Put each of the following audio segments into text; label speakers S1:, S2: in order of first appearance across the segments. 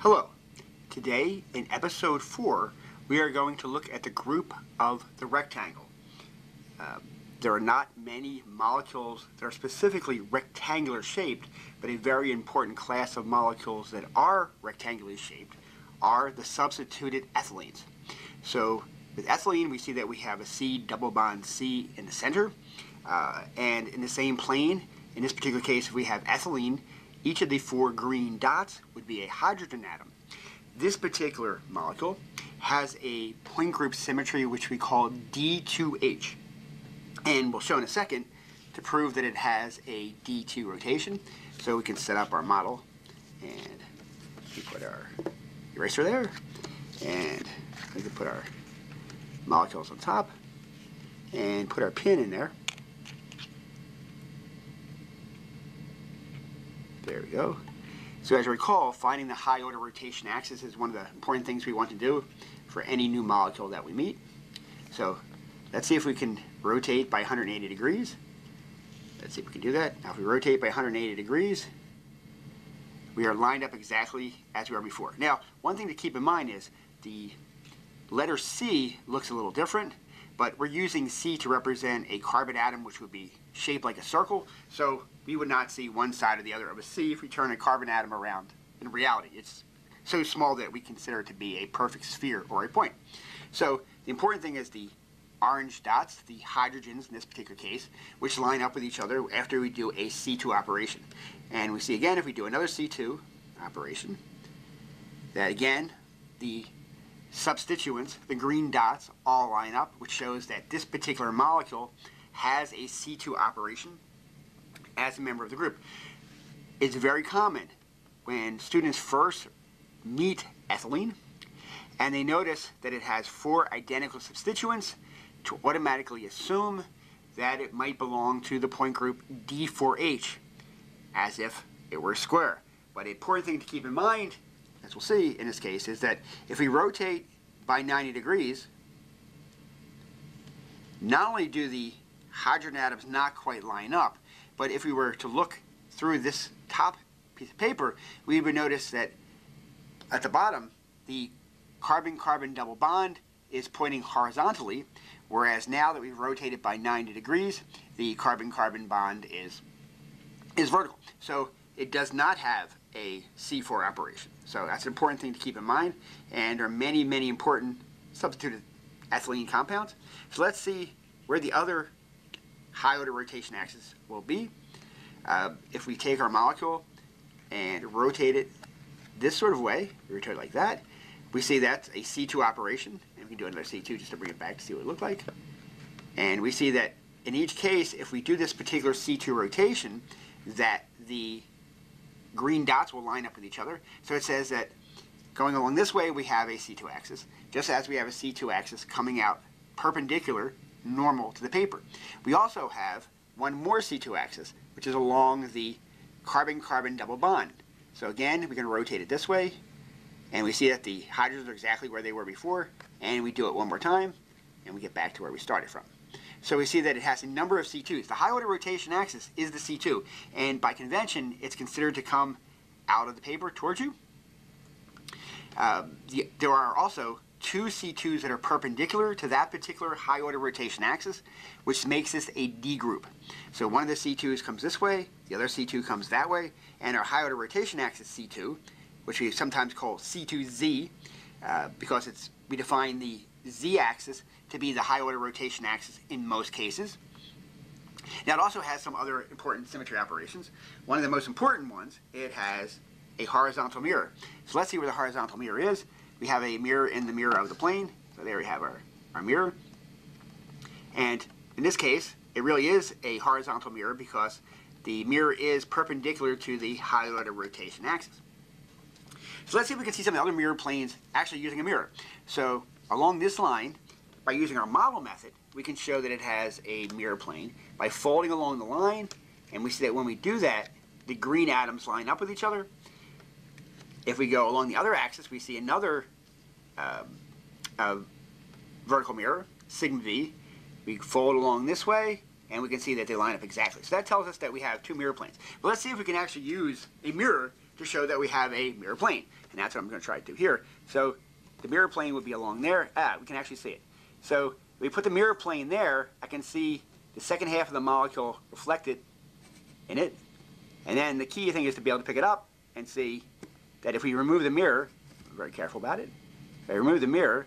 S1: Hello. Today, in episode 4, we are going to look at the group of the rectangle. Uh, there are not many molecules that are specifically rectangular shaped, but a very important class of molecules that are rectangularly shaped are the substituted ethylenes. So with ethylene, we see that we have a C double bond C in the center, uh, and in the same plane, in this particular case, we have ethylene, each of the four green dots would be a hydrogen atom. This particular molecule has a point group symmetry which we call D2H. And we'll show in a second to prove that it has a D2 rotation. So we can set up our model and we put our eraser there and we can put our molecules on top and put our pin in there. There we go. So as you recall, finding the high order rotation axis is one of the important things we want to do for any new molecule that we meet. So let's see if we can rotate by 180 degrees. Let's see if we can do that. Now if we rotate by 180 degrees, we are lined up exactly as we were before. Now, one thing to keep in mind is the letter C looks a little different, but we're using C to represent a carbon atom, which would be shaped like a circle. So we would not see one side or the other of a C if we turn a carbon atom around. In reality, it's so small that we consider it to be a perfect sphere or a point. So the important thing is the orange dots, the hydrogens in this particular case, which line up with each other after we do a C2 operation. And we see again, if we do another C2 operation, that again, the substituents, the green dots, all line up, which shows that this particular molecule has a C2 operation as a member of the group. It's very common when students first meet ethylene and they notice that it has four identical substituents to automatically assume that it might belong to the point group D4H as if it were square. But the important thing to keep in mind, as we'll see in this case, is that if we rotate by 90 degrees, not only do the hydrogen atoms not quite line up, but if we were to look through this top piece of paper, we would notice that at the bottom, the carbon-carbon double bond is pointing horizontally, whereas now that we've rotated by 90 degrees, the carbon-carbon bond is, is vertical. So it does not have a C4 operation. So that's an important thing to keep in mind, and there are many, many important substituted ethylene compounds. So let's see where the other high order rotation axis will be. Uh, if we take our molecule and rotate it this sort of way, rotate it like that, we see that's a C2 operation, and we can do another C2 just to bring it back to see what it looked like. And we see that in each case, if we do this particular C2 rotation, that the green dots will line up with each other. So it says that going along this way, we have a C2 axis, just as we have a C2 axis coming out perpendicular normal to the paper. We also have one more C2 axis, which is along the carbon-carbon double bond. So again, going to rotate it this way, and we see that the hydrogens are exactly where they were before, and we do it one more time, and we get back to where we started from. So we see that it has a number of C2s. The high order rotation axis is the C2, and by convention, it's considered to come out of the paper towards you. Uh, the, there are also two C2s that are perpendicular to that particular high order rotation axis, which makes this a D group. So one of the C2s comes this way, the other C2 comes that way, and our high order rotation axis C2, which we sometimes call C2Z, uh, because it's we define the Z axis to be the high order rotation axis in most cases. Now it also has some other important symmetry operations. One of the most important ones, it has a horizontal mirror. So let's see where the horizontal mirror is we have a mirror in the mirror of the plane. So there we have our, our mirror. And in this case, it really is a horizontal mirror because the mirror is perpendicular to the high order rotation axis. So let's see if we can see some of the other mirror planes actually using a mirror. So along this line, by using our model method, we can show that it has a mirror plane by folding along the line, and we see that when we do that, the green atoms line up with each other, if we go along the other axis, we see another um, uh, vertical mirror, sigma v. We fold along this way, and we can see that they line up exactly. So that tells us that we have two mirror planes. But let's see if we can actually use a mirror to show that we have a mirror plane. And that's what I'm going to try to do here. So the mirror plane would be along there. Ah, we can actually see it. So we put the mirror plane there, I can see the second half of the molecule reflected in it. And then the key thing is to be able to pick it up and see that if we remove the mirror, I'm very careful about it, if I remove the mirror,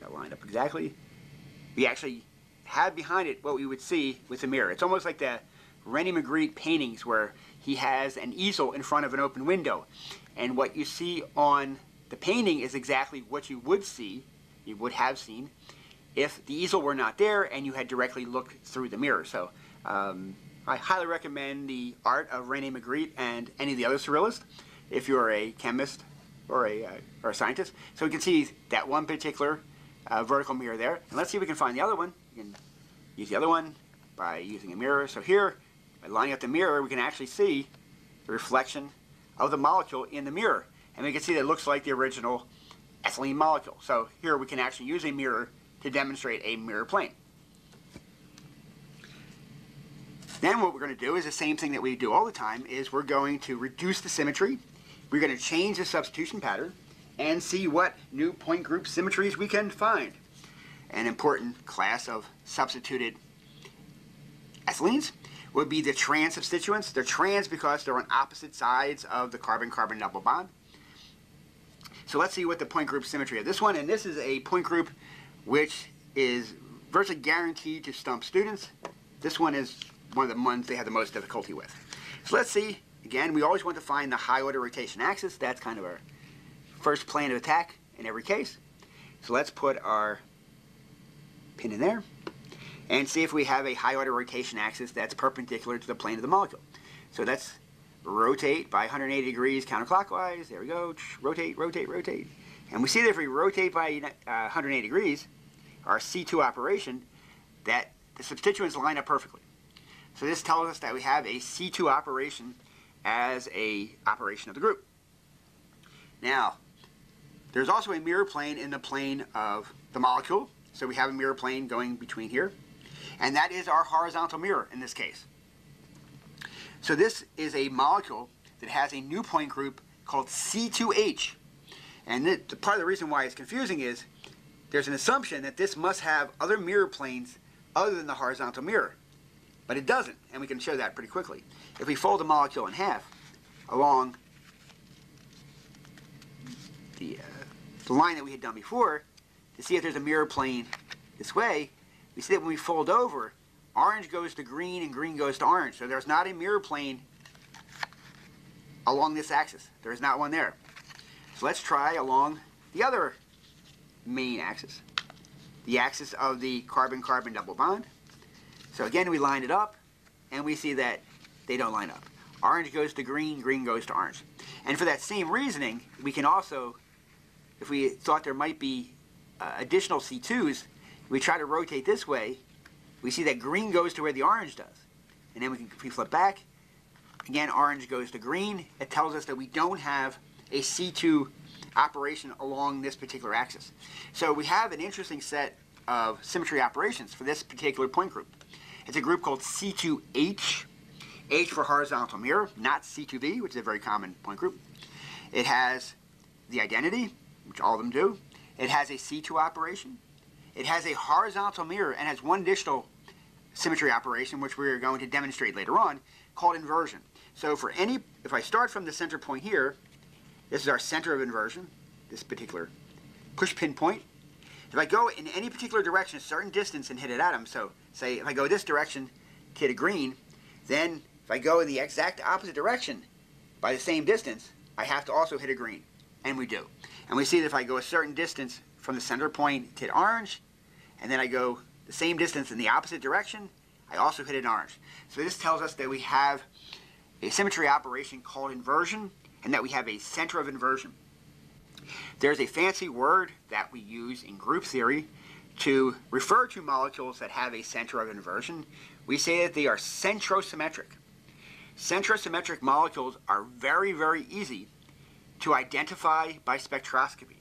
S1: that lined up exactly, we actually have behind it what we would see with the mirror. It's almost like the René Magritte paintings where he has an easel in front of an open window. And what you see on the painting is exactly what you would see, you would have seen, if the easel were not there and you had directly looked through the mirror. So um, I highly recommend the art of René Magritte and any of the other surrealists if you're a chemist or a, uh, or a scientist. So we can see that one particular uh, vertical mirror there. And let's see if we can find the other one. You can use the other one by using a mirror. So here, by lining up the mirror, we can actually see the reflection of the molecule in the mirror. And we can see that it looks like the original ethylene molecule. So here we can actually use a mirror to demonstrate a mirror plane. Then what we're going to do is the same thing that we do all the time is we're going to reduce the symmetry. We're going to change the substitution pattern and see what new point group symmetries we can find. An important class of substituted ethylenes would be the trans substituents. They're trans because they're on opposite sides of the carbon-carbon double bond. So let's see what the point group symmetry of this one, and this is a point group which is virtually guaranteed to stump students. This one is one of the ones they have the most difficulty with. So let's see, again, we always want to find the high order rotation axis. That's kind of our first plane of attack in every case. So let's put our pin in there and see if we have a high order rotation axis that's perpendicular to the plane of the molecule. So let's rotate by 180 degrees counterclockwise. There we go. Rotate, rotate, rotate. And we see that if we rotate by uh, 180 degrees, our C2 operation, that the substituents line up perfectly. So this tells us that we have a C2 operation as a operation of the group. Now, there's also a mirror plane in the plane of the molecule. So we have a mirror plane going between here. And that is our horizontal mirror in this case. So this is a molecule that has a new point group called C2H. And the, part of the reason why it's confusing is there's an assumption that this must have other mirror planes other than the horizontal mirror. But it doesn't, and we can show that pretty quickly. If we fold the molecule in half along the, uh, the line that we had done before, to see if there's a mirror plane this way, we see that when we fold over, orange goes to green and green goes to orange. So there's not a mirror plane along this axis. There is not one there. So let's try along the other main axis, the axis of the carbon-carbon double bond. So again, we line it up, and we see that they don't line up. Orange goes to green, green goes to orange. And for that same reasoning, we can also, if we thought there might be uh, additional C2s, we try to rotate this way, we see that green goes to where the orange does. And then we can we flip back, again, orange goes to green. It tells us that we don't have a C2 operation along this particular axis. So we have an interesting set of symmetry operations for this particular point group. It's a group called C2H, H for horizontal mirror, not C2V, which is a very common point group. It has the identity, which all of them do. It has a C2 operation. It has a horizontal mirror and has one additional symmetry operation, which we're going to demonstrate later on, called inversion. So for any, if I start from the center point here, this is our center of inversion, this particular push pin point. If I go in any particular direction, a certain distance and hit it at atom, so say if I go this direction to hit a green, then if I go in the exact opposite direction by the same distance, I have to also hit a green. And we do. And we see that if I go a certain distance from the center point to hit orange, and then I go the same distance in the opposite direction, I also hit an orange. So this tells us that we have a symmetry operation called inversion, and that we have a center of inversion. There's a fancy word that we use in group theory to refer to molecules that have a center of inversion. We say that they are centrosymmetric. Centrosymmetric molecules are very, very easy to identify by spectroscopy.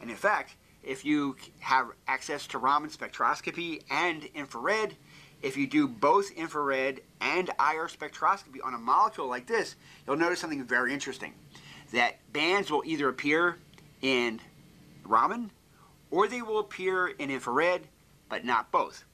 S1: And in fact, if you have access to Raman spectroscopy and infrared, if you do both infrared and IR spectroscopy on a molecule like this, you'll notice something very interesting. that bands will either appear in Raman or they will appear in infrared, but not both.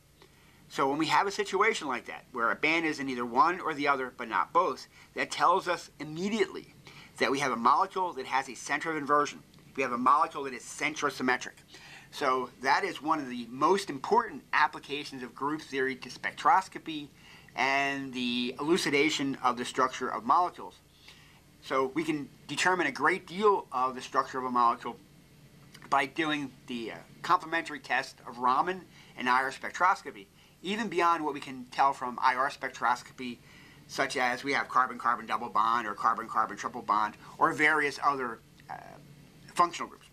S1: So when we have a situation like that, where a band is in either one or the other, but not both, that tells us immediately that we have a molecule that has a center of inversion. We have a molecule that is centrosymmetric. So that is one of the most important applications of group theory to spectroscopy and the elucidation of the structure of molecules. So we can determine a great deal of the structure of a molecule by doing the uh, complementary test of Raman and IR spectroscopy, even beyond what we can tell from IR spectroscopy, such as we have carbon-carbon double bond or carbon-carbon triple bond or various other uh, functional groups.